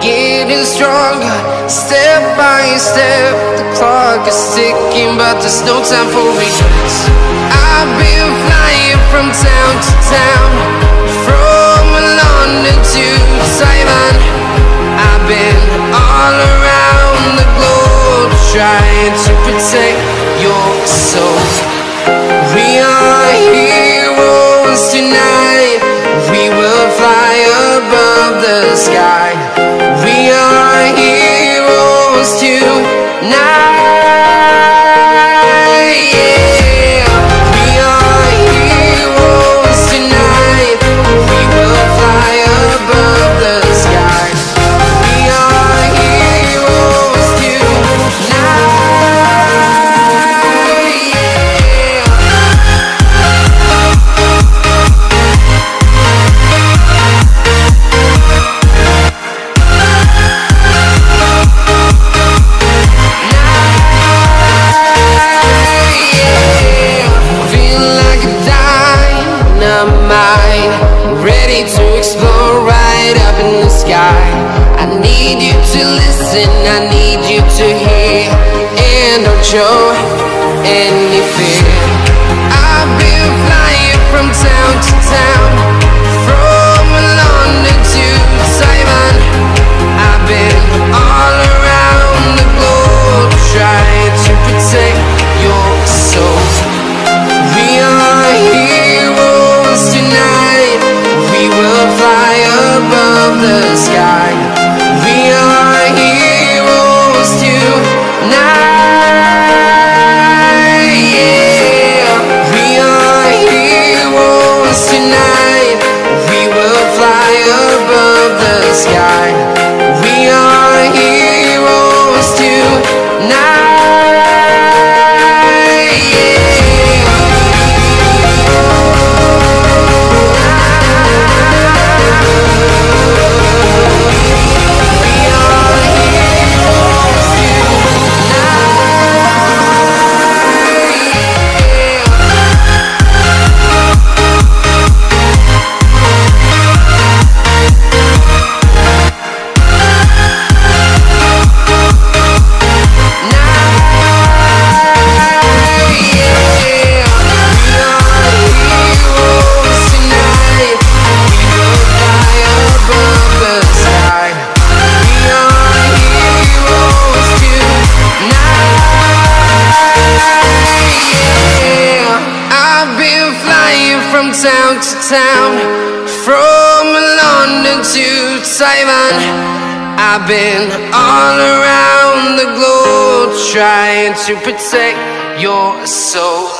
getting stronger. Step by step The clock is ticking But there's no time for regrets. I've been flying from town to town From London to Taiwan. I've been all around the globe Trying to protect your soul. We are heroes tonight. We will fly above the sky supposed to now. I've been all around the globe trying to protect your soul.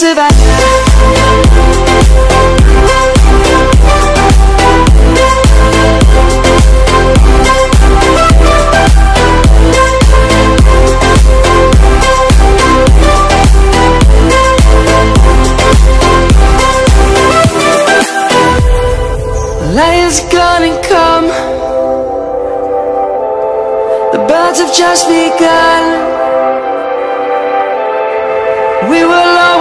Savannah. Lions gonna come. The birds have just begun.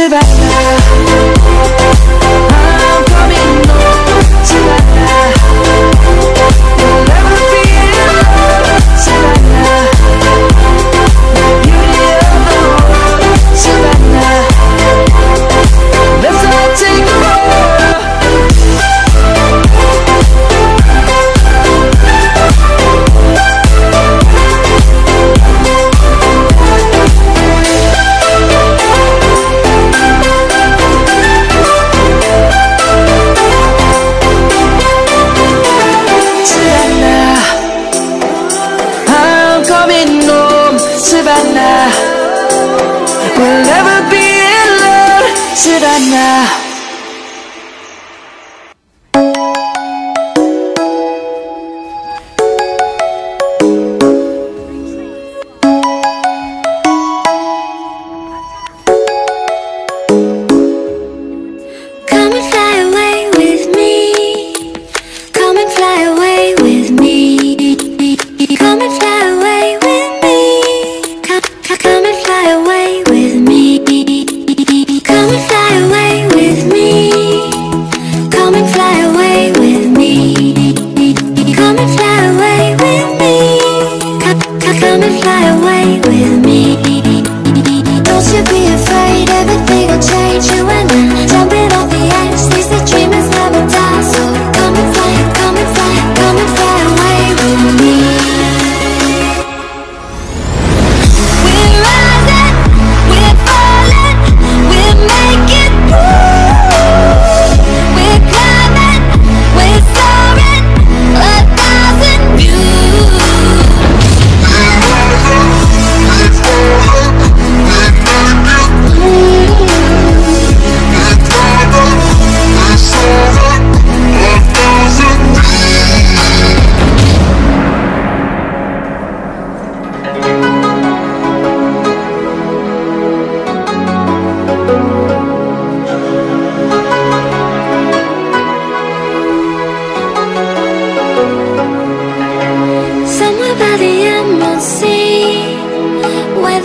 Savannah.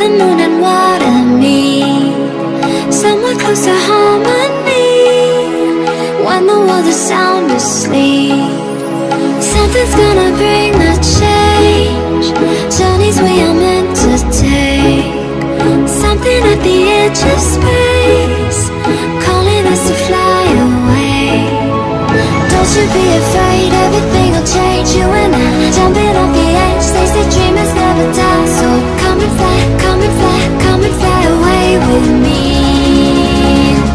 the moon and water meet. Somewhere close to harmony. When the world is sound asleep. Something's gonna bring the change. Journeys we are meant to take. Something at the edge of space. Calling us to fly away. Don't you be afraid, everything will change. You and I, jumping off the edge. They say dreamers never die, so come and fly, come and fly, come and fly away with me.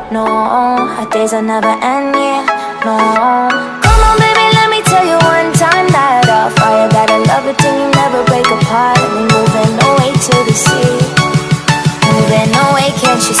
No, our days will never end, yeah. No. Come on, baby, let me tell you one time that our fire got a love it till you never break apart. And we moving away to the sea. Moving away, can't you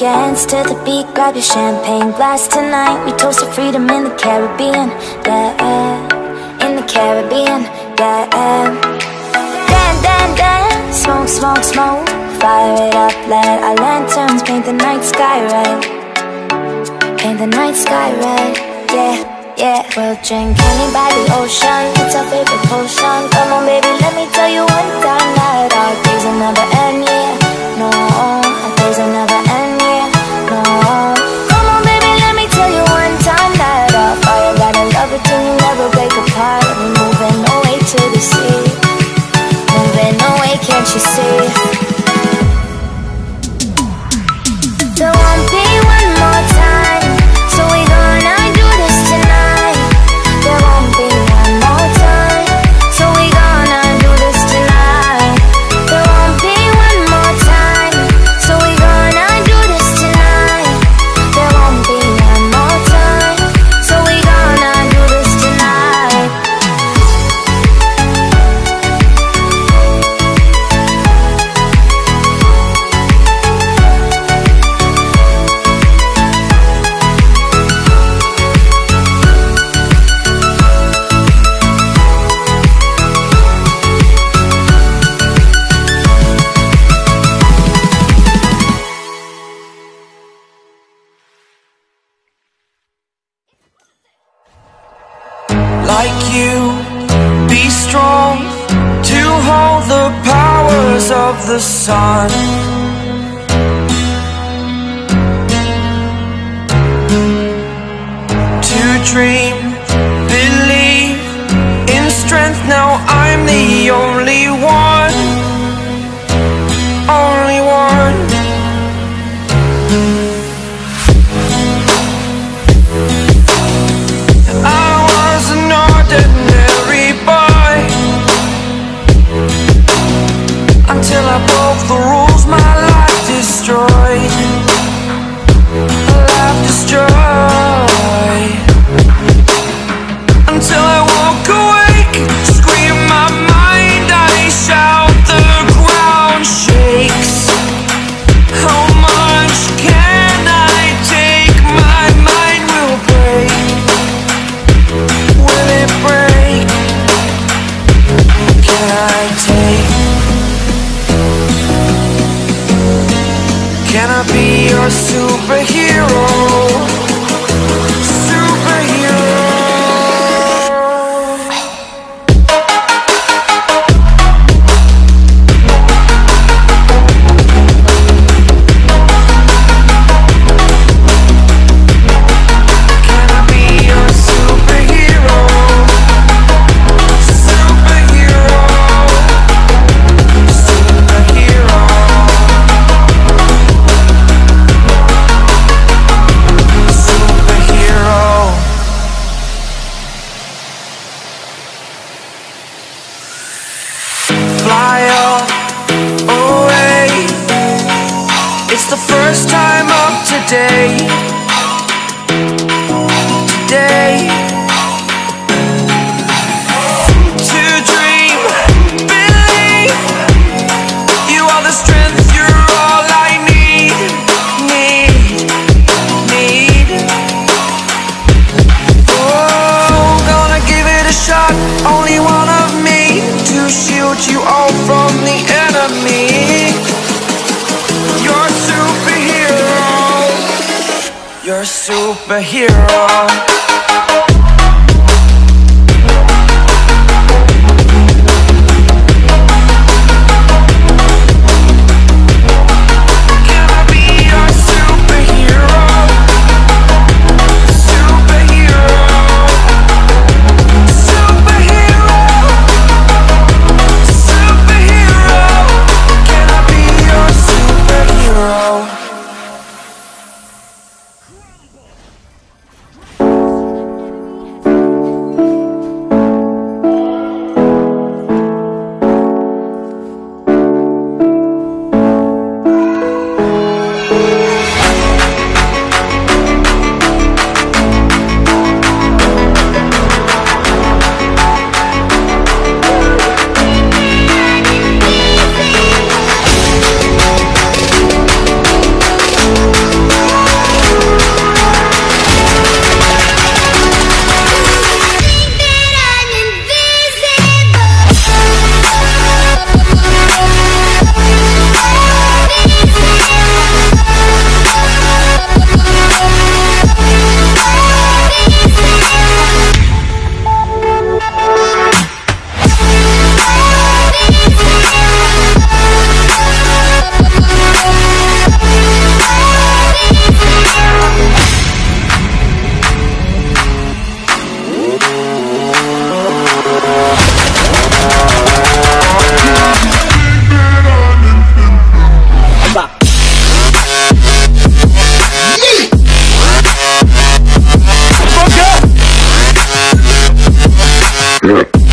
your hands to the beat, grab your champagne glass tonight. We toast to freedom in the Caribbean, yeah, in the Caribbean, yeah. Dan, dan, dan, smoke, smoke, smoke, fire it up, let our lanterns paint the night sky red, paint the night sky red, yeah. Yeah, we'll drink honey by the ocean. Dream, superhero. Yeah.